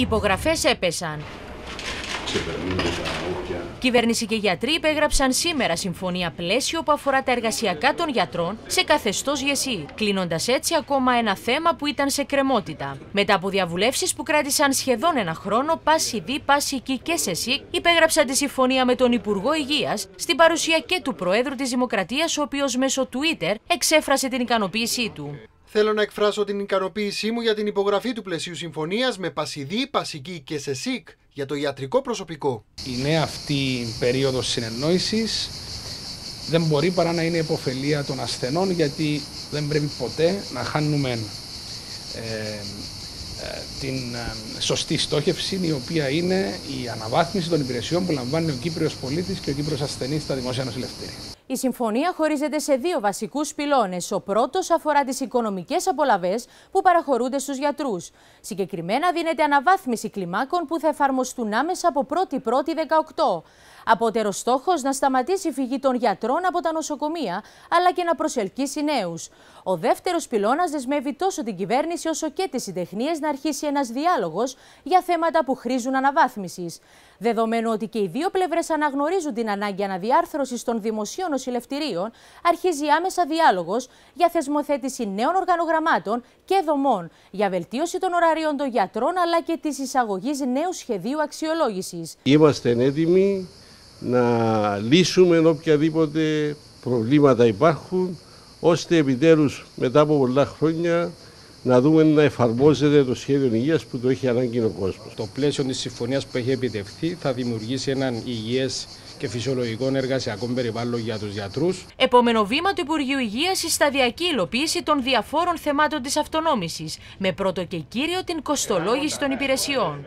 Οι υπογραφές έπεσαν. Κυβέρνηση και γιατροί υπέγραψαν σήμερα συμφωνία πλαίσιο που αφορά τα εργασιακά των γιατρών σε καθεστώς γεσί, κλείνοντας έτσι ακόμα ένα θέμα που ήταν σε κρεμότητα. Μετά από διαβουλεύσεις που κράτησαν σχεδόν ένα χρόνο, πάση δι, πάση κι και σε υπέγραψαν τη συμφωνία με τον Υπουργό Υγείας στην παρουσία και του Προέδρου της Δημοκρατίας, ο οποίος μέσω Twitter εξέφρασε την ικανοποίησή του. Θέλω να εκφράσω την ικανοποίησή μου για την υπογραφή του πλαισίου συμφωνίας με Πασιδί, Πασική και Σεσίκ για το ιατρικό προσωπικό. Η νέα αυτή περίοδος συνεννόησης δεν μπορεί παρά να είναι υποφελία των ασθενών γιατί δεν πρέπει ποτέ να χάνουμε ε, ε, την ε, σωστή στόχευση η οποία είναι η αναβάθμιση των υπηρεσιών που λαμβάνει ο Κύπριος πολίτης και ο Κύπριος ασθενής στα δημόσια νοσηλευτήρια. Η συμφωνία χωρίζεται σε δύο βασικούς πυλώνες. Ο πρώτος αφορά τις οικονομικές απολαυές που παραχωρούνται στους γιατρούς. Συγκεκριμένα, δίνεται αναβάθμιση κλιμάκων που θα εφαρμοστούν άμεσα από 1η-1η 18. Απότερος στόχος να σταματήσει η φυγή των γιατρών από τα νοσοκομεία, αλλά και να προσελκύσει νέους. Ο δεύτερος πυλώνας δεσμεύει τόσο την κυβέρνηση όσο και τις συντεχνίες να αρχίσει ένας διάλογος για θέματα που χρήζουν αναβάθμισης. Δεδομένου ότι και οι δύο πλευρές αναγνωρίζουν την ανάγκη αναδιάρθρωσης των δημοσίων νοσηλευτηρίων, αρχίζει άμεσα διάλογος για θεσμοθέτηση νέων οργανογραμμάτων και δομών, για βελτίωση των ωραρίων των γιατρών αλλά και της εισαγωγής νέου σχεδίου αξιολόγησης. Είμαστε έτοιμοι να λύσουμε οποιαδήποτε προβλήματα υπάρχουν, ώστε επιτέλους μετά από πολλά χρόνια να δούμε να εφαρμόζεται το σχέδιο υγείας που το έχει ανάγκη ο κόσμος. Το πλαίσιο της συμφωνίας που έχει επιτευχθεί θα δημιουργήσει έναν υγιές και φυσιολογικό εργασιακό περιβάλλον για τους γιατρούς. Επόμενο βήμα του Υπουργείου Υγείας η σταδιακή υλοποίηση των διαφόρων θεμάτων της αυτονόμησης, με πρώτο και κύριο την κοστολόγηση των υπηρεσιών.